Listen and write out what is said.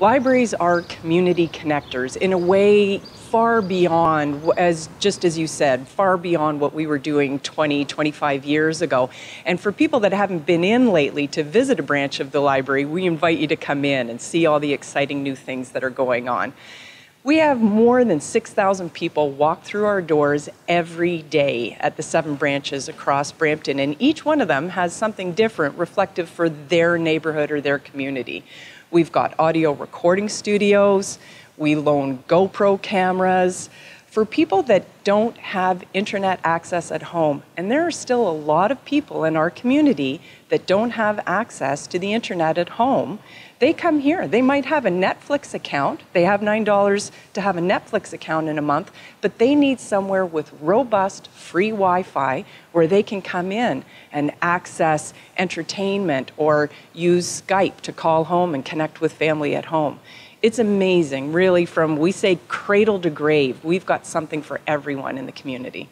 Libraries are community connectors in a way far beyond, as just as you said, far beyond what we were doing 20, 25 years ago. And for people that haven't been in lately to visit a branch of the library, we invite you to come in and see all the exciting new things that are going on. We have more than 6,000 people walk through our doors every day at the seven branches across Brampton, and each one of them has something different reflective for their neighborhood or their community. We've got audio recording studios, we loan GoPro cameras. For people that don't have internet access at home, and there are still a lot of people in our community that don't have access to the internet at home, they come here. They might have a Netflix account. They have $9 to have a Netflix account in a month, but they need somewhere with robust free Wi Fi where they can come in and access entertainment or use Skype to call home and connect with family at home. It's amazing, really, from we say cradle to grave. We've got something for everyone in the community.